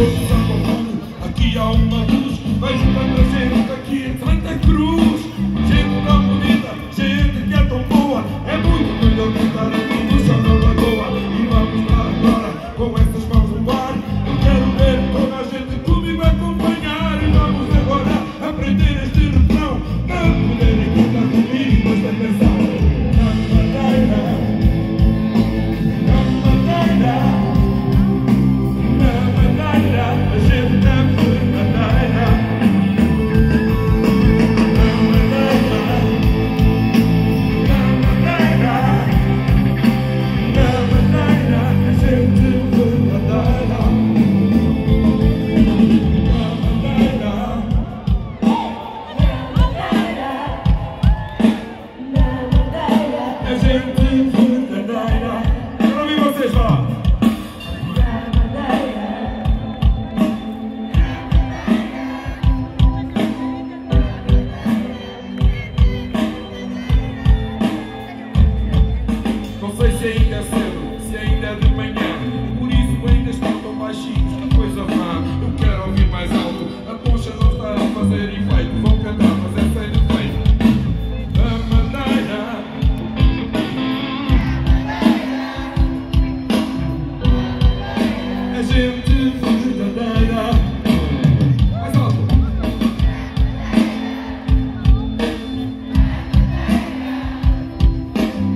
todos andam. Aqui há uma luz, vai juntando a gente aqui em frente à cruz. Gente tão bonita, gente que é tão boa, é muito why she